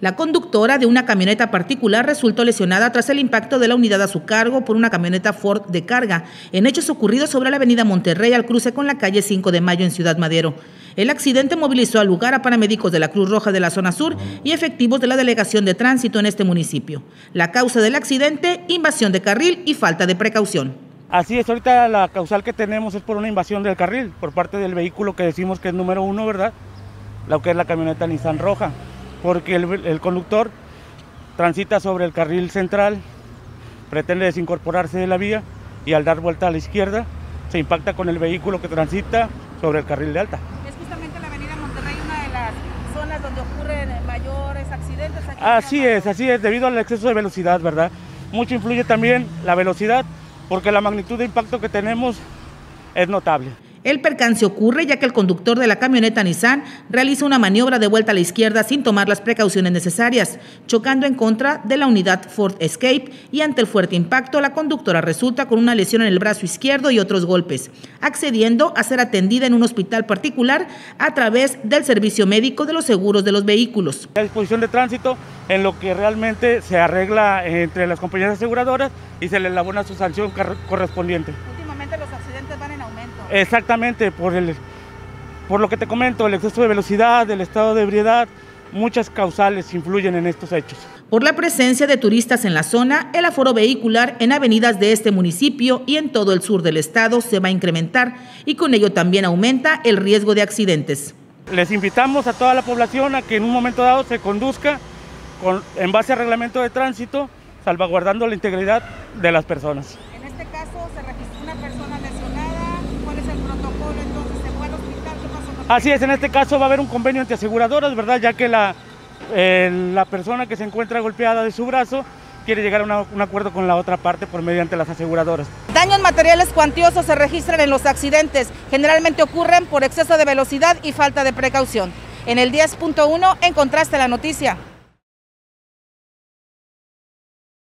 La conductora de una camioneta particular resultó lesionada tras el impacto de la unidad a su cargo por una camioneta Ford de carga, en hechos ocurridos sobre la avenida Monterrey al cruce con la calle 5 de Mayo en Ciudad Madero. El accidente movilizó al lugar a paramédicos de la Cruz Roja de la zona sur y efectivos de la Delegación de Tránsito en este municipio. La causa del accidente, invasión de carril y falta de precaución. Así es, ahorita la causal que tenemos es por una invasión del carril por parte del vehículo que decimos que es número uno, ¿verdad? Lo que es la camioneta Nissan Roja porque el, conductor transita sobre el carril central, pretende desincorporarse de la vía y al dar vuelta a la izquierda se impacta con el vehículo que transita sobre el carril de alta. Es justamente la avenida Monterrey una de las zonas donde ocurren mayores accidentes. así es, así es, debido al exceso de velocidad, ¿verdad? Mucho influye también la velocidad porque la magnitud de impacto que tenemos es notable. El percance ocurre ya que el conductor de la camioneta Nissan realiza una maniobra de vuelta a la izquierda sin tomar las precauciones necesarias, chocando en contra de la unidad Ford Escape y ante el fuerte impacto la conductora resulta con una lesión en el brazo izquierdo y otros golpes, accediendo a ser atendida en un hospital particular a través del servicio médico de los seguros de los vehículos. La disposición de tránsito en lo que realmente se arregla entre las compañías aseguradoras y se le elabora su sanción correspondiente. Últimamente los accidentes van en aumento. Exactamente, por, el, por lo que te comento, el exceso de velocidad, el estado de ebriedad, muchas causales influyen en estos hechos. Por la presencia de turistas en la zona, el aforo vehicular en avenidas de este municipio y en todo el sur del estado se va a incrementar y con ello también aumenta el riesgo de accidentes. Les invitamos a toda la población a que en un momento dado se conduzca con, en base al reglamento de tránsito, salvaguardando la integridad de las personas. En este caso se registró una persona lesionada, ¿cuál es el protocolo entonces? ¿Se fue al hospital? ¿Qué pasó? Así es, en este caso va a haber un convenio entre aseguradoras, ¿verdad? Ya que la, la persona que se encuentra golpeada de su brazo quiere llegar a un acuerdo con la otra parte por mediante las aseguradoras. Daños materiales cuantiosos se registran en los accidentes. Generalmente ocurren por exceso de velocidad y falta de precaución. En el 10.1 encontraste la noticia.